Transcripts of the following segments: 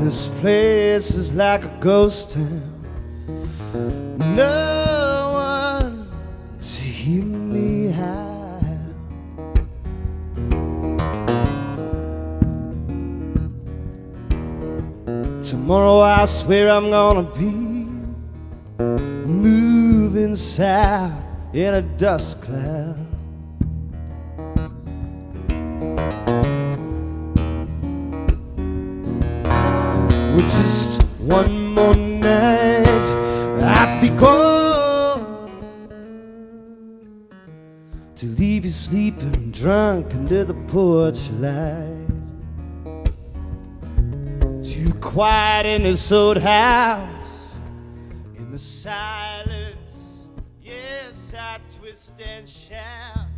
This place is like a ghost town. No one to hear me high. Tomorrow I swear I'm gonna be moving south in a dust cloud. Just one more night. I'd be To leave you sleeping drunk under the porch light. Too quiet in this old house. In the silence Yes, I twist and shout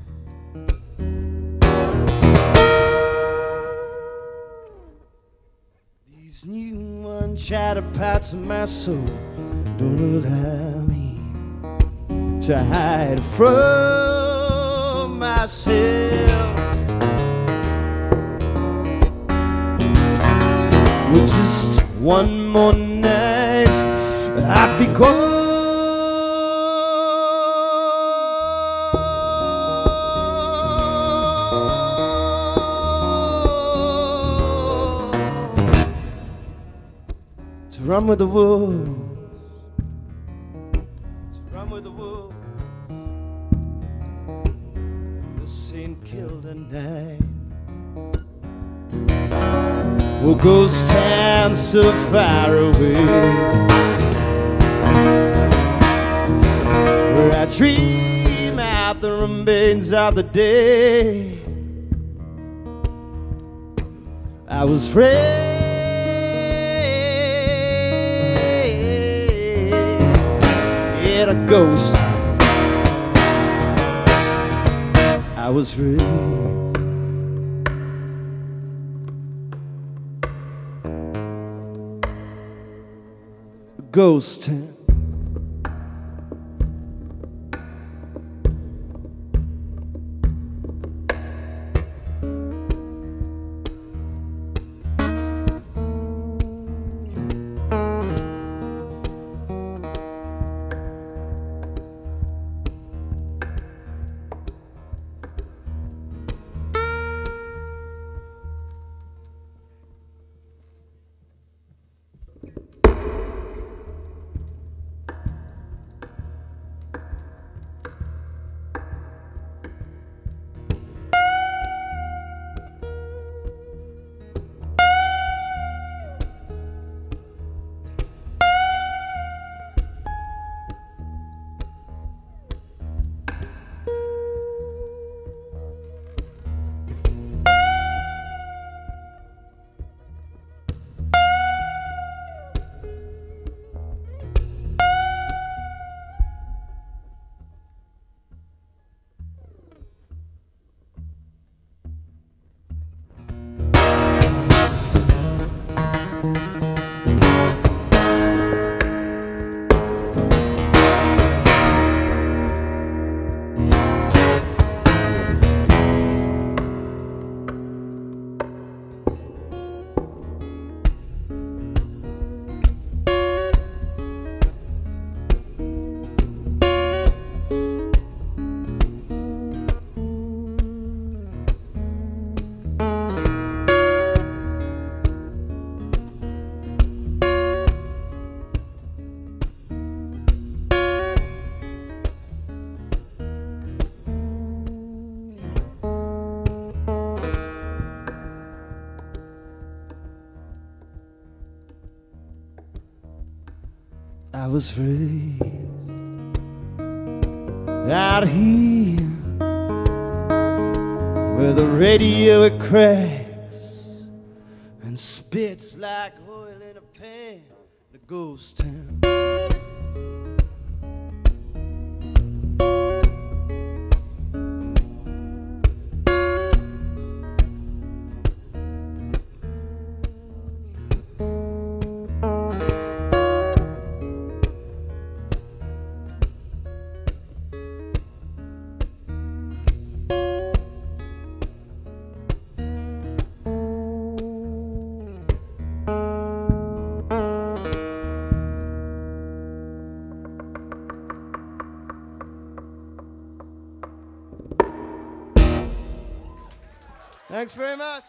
new unchattered parts of my soul don't allow me to hide from myself. With just one more night, I'd be gone run with the wolves, run with the wolves. The St. Kilda night. Well, ghost town so far away, where I dream out the remains of the day. I was afraid. A ghost. I was free. Ghost I was raised out here where the radio it cracks and spits like oil in a pan, the ghost town. Thanks very much.